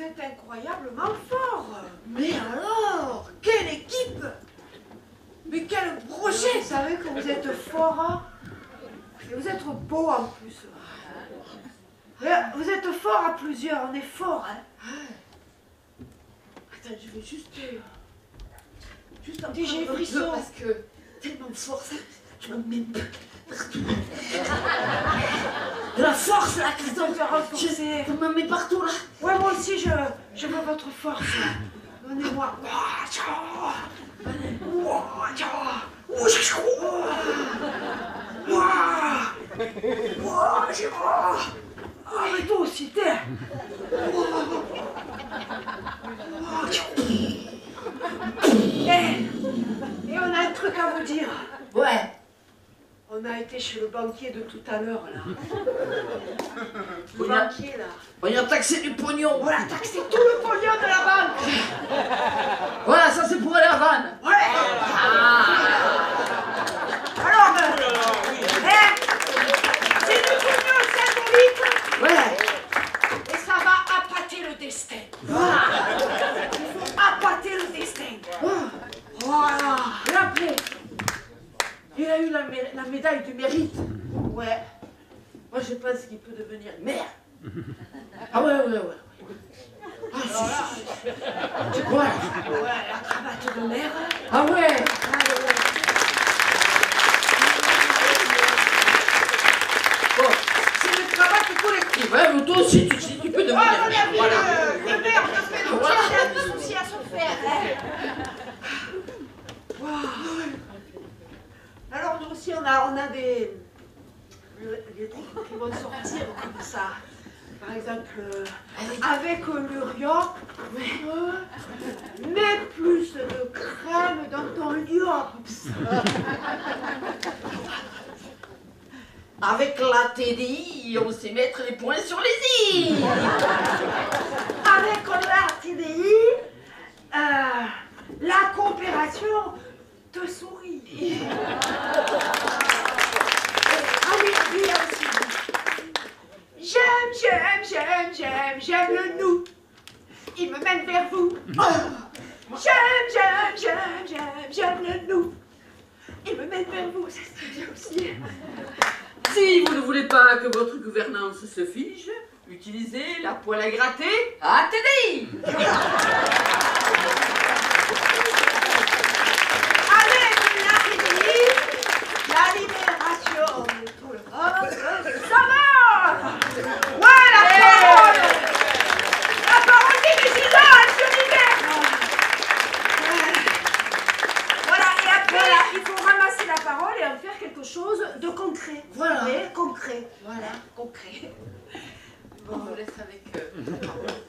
vous êtes incroyablement fort. Mais alors Quelle équipe Mais quel Vous projet savez que vous êtes fort. hein? Et vous êtes beau en plus. Mais Vous êtes fort à plusieurs, on est fort. Hein? Attends, je vais juste... euh, Juste en un frisson. Parce que tellement de force, je me mets partout. De la force là, Christophe. Je me mets partout là je, veux votre force. Donnez-moi. Ah, mais toi aussi, t'es. Eh, et on a un truc à vous dire. Ouais On a été chez le banquier de tout à l'heure, là. Le banquier, là. On y a taxé du pognon On a taxé tout le pognon de la banque. Voilà, ça c'est pour aller à Vannes Ouais. Alors, euh, eh, c'est du pognon symbolique Ouais et ça va appâter le destin. Voilà. Il faut appâter le destin. Voilà. Et après Il a eu la, mé- la médaille du mérite Ouais. Moi je pense qu'il peut devenir maire Ah ouais, ouais, ouais, ouais. Ah, si, si, si. Ouais. Ouais, la cravate de mer. Ah ouais Bon, c'est une cravate collective, hein, mais toi aussi tu, si tu peux devenir Oh, maire, voilà. le, le maire Voilà. il a des soucis à se faire. hein. Waouh. Alors nous aussi on a, on a des, des trucs qui vont sortir comme ça. Par exemple, euh, avec euh, euh, mets plus de crème dans ton liops. Avec la TDI, on sait mettre les points sur les i. Avec la TDI, euh, la coopération Ah oui, aussi. J'aime, j'aime, j'aime, j'aime, j'aime le nous. Il me mène vers vous. J'aime, j'aime, j'aime, j'aime, j'aime le nous. Il me mène vers vous, ça c'est bien aussi. Si vous ne voulez pas que votre gouvernance se fige, utilisez la poêle à gratter à TDI. Avec la TDI, la libération de tout le monde, ça va Ouais, la parole La parole des décideurs, elle se libère Voilà, et après, il faut ramasser la parole et en faire quelque chose de concret. Voilà. Vous concret. Voilà. Concret. On vous laisse avec... euh,